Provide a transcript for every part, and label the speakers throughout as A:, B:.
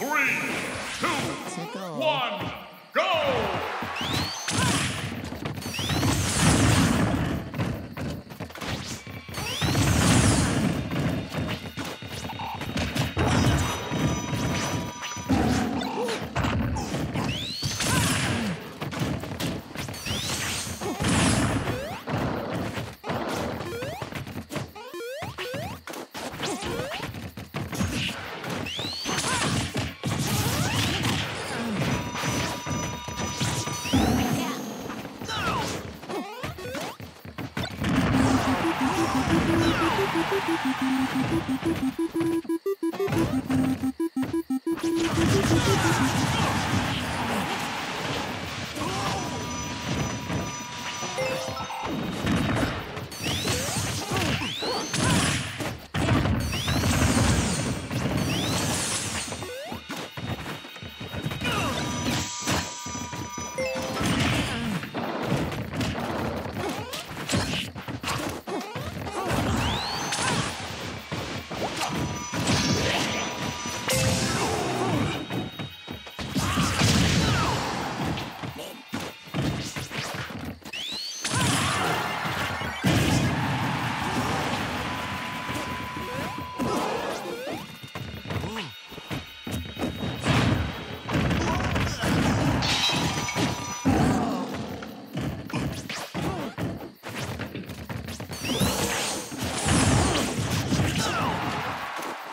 A: three, two, one, go! Five, four, three, two, one, time!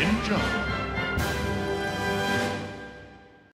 A: Ninja.